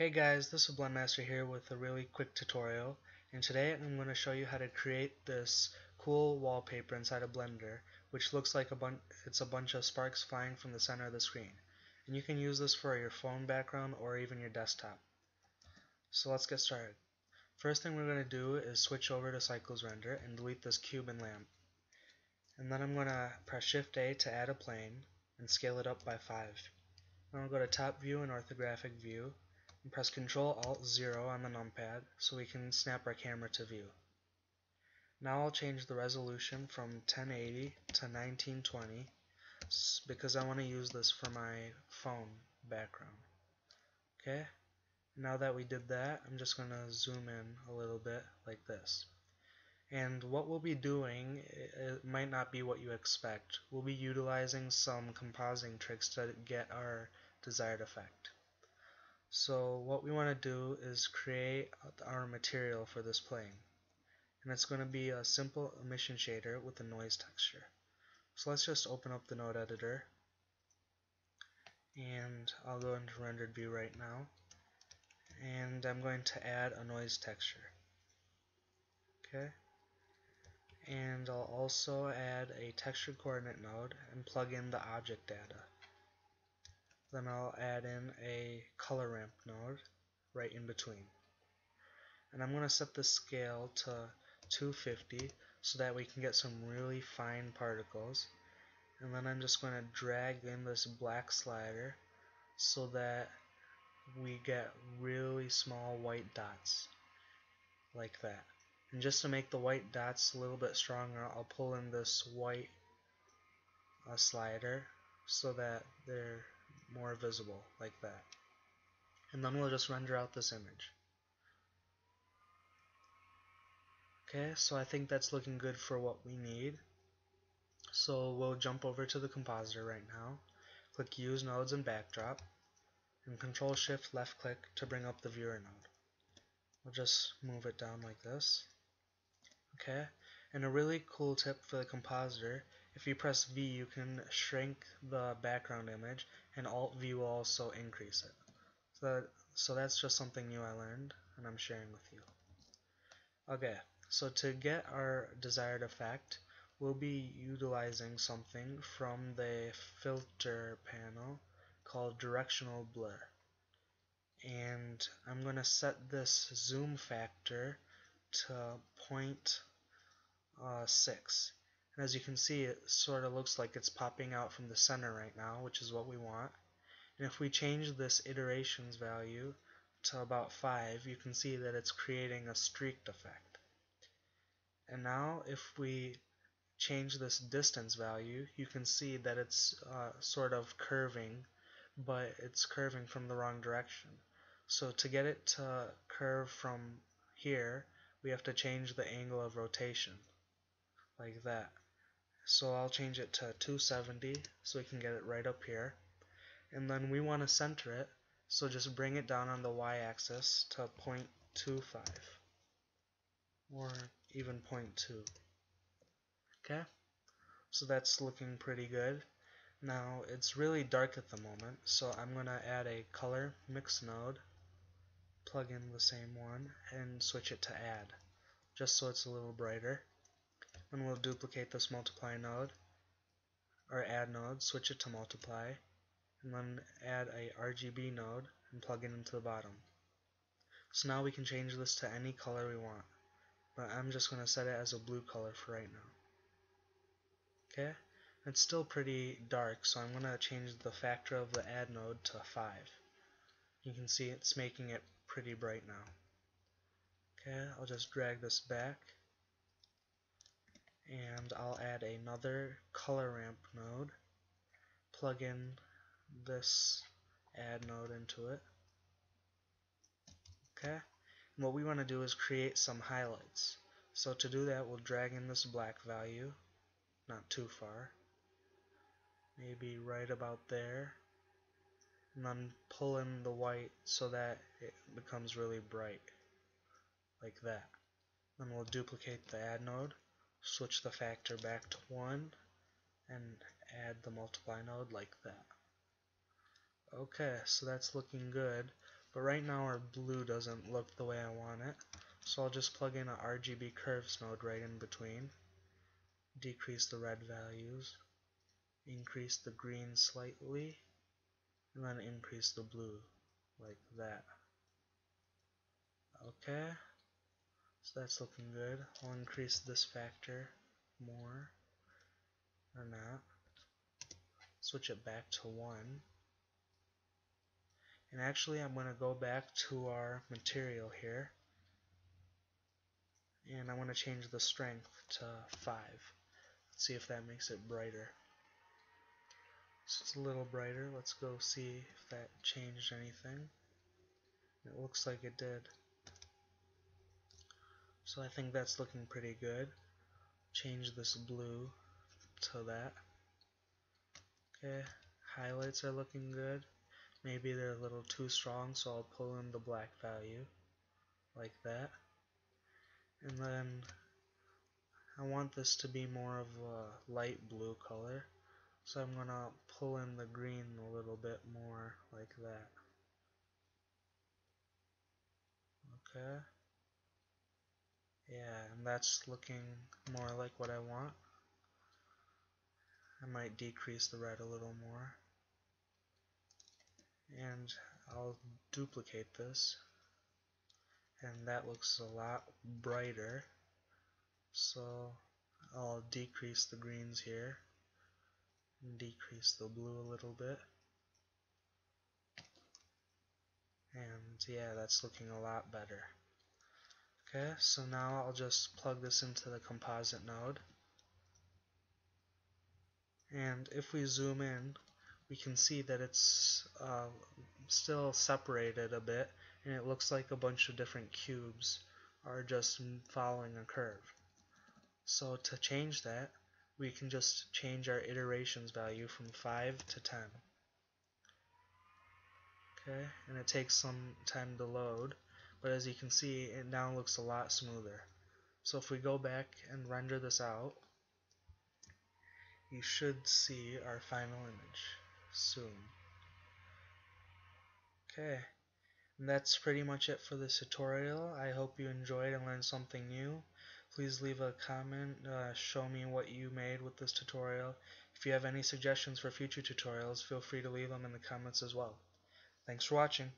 Hey guys, this is Blendmaster here with a really quick tutorial and today I'm going to show you how to create this cool wallpaper inside of Blender which looks like a bunch it's a bunch of sparks flying from the center of the screen and you can use this for your phone background or even your desktop. So let's get started. First thing we're going to do is switch over to Cycles Render and delete this cube and lamp and then I'm going to press Shift A to add a plane and scale it up by 5. Then I'll go to Top View and Orthographic View and press Ctrl Alt 0 on the numpad so we can snap our camera to view. Now I'll change the resolution from 1080 to 1920 because I want to use this for my phone background. Okay, now that we did that, I'm just going to zoom in a little bit like this. And what we'll be doing it might not be what you expect. We'll be utilizing some compositing tricks to get our desired effect. So what we want to do is create our material for this plane. And it's going to be a simple emission shader with a noise texture. So let's just open up the node editor. And I'll go into rendered view right now. And I'm going to add a noise texture. Okay. And I'll also add a texture coordinate node and plug in the object data. Then I'll add in a color ramp node right in between. And I'm going to set the scale to 250 so that we can get some really fine particles. And then I'm just going to drag in this black slider so that we get really small white dots like that. And just to make the white dots a little bit stronger, I'll pull in this white uh, slider so that they're more visible like that. And then we'll just render out this image. Okay, so I think that's looking good for what we need. So we'll jump over to the compositor right now. Click Use Nodes and Backdrop. And Control Shift left click to bring up the viewer node. We'll just move it down like this. Okay, and a really cool tip for the compositor if you press V, you can shrink the background image, and Alt V will also increase it. So, that, so that's just something new I learned, and I'm sharing with you. Okay, so to get our desired effect, we'll be utilizing something from the filter panel called directional blur. And I'm going to set this zoom factor to 0.6 and as you can see, it sort of looks like it's popping out from the center right now, which is what we want. And if we change this iterations value to about 5, you can see that it's creating a streaked effect. And now if we change this distance value, you can see that it's uh, sort of curving, but it's curving from the wrong direction. So to get it to curve from here, we have to change the angle of rotation, like that. So I'll change it to 270 so we can get it right up here. And then we want to center it, so just bring it down on the y-axis to 0.25 or even 0.2. Okay, so that's looking pretty good. Now it's really dark at the moment, so I'm going to add a color mix node, plug in the same one, and switch it to add, just so it's a little brighter and we'll duplicate this multiply node or add node, switch it to multiply, and then add a RGB node and plug it into the bottom. So now we can change this to any color we want, but I'm just going to set it as a blue color for right now. Okay, it's still pretty dark, so I'm going to change the factor of the add node to 5. You can see it's making it pretty bright now. Okay, I'll just drag this back and I'll add another color ramp node. Plug in this add node into it. Okay? And what we want to do is create some highlights. So to do that we'll drag in this black value not too far. Maybe right about there. And then pull in the white so that it becomes really bright. Like that. Then we'll duplicate the add node switch the factor back to 1 and add the multiply node like that. Okay, so that's looking good, But right now our blue doesn't look the way I want it. So I'll just plug in a RGB curves node right in between. Decrease the red values. Increase the green slightly. And then increase the blue like that. Okay. So that's looking good. I'll increase this factor more or not. Switch it back to 1. And actually I'm going to go back to our material here and I want to change the strength to 5. Let's see if that makes it brighter. So it's a little brighter. Let's go see if that changed anything. It looks like it did. So I think that's looking pretty good. Change this blue to that. Okay, highlights are looking good. Maybe they're a little too strong, so I'll pull in the black value like that and then I want this to be more of a light blue color so I'm gonna pull in the green a little bit more like that okay yeah and that's looking more like what I want. I might decrease the red a little more. And I'll duplicate this. And that looks a lot brighter. So I'll decrease the greens here. Decrease the blue a little bit. And yeah that's looking a lot better okay so now I'll just plug this into the composite node and if we zoom in we can see that it's uh, still separated a bit and it looks like a bunch of different cubes are just following a curve. So to change that, we can just change our iterations value from 5 to 10. Okay, and it takes some time to load, but as you can see, it now looks a lot smoother. So if we go back and render this out, you should see our final image soon. Okay. And that's pretty much it for this tutorial. I hope you enjoyed and learned something new. Please leave a comment, uh, show me what you made with this tutorial. If you have any suggestions for future tutorials, feel free to leave them in the comments as well. Thanks for watching.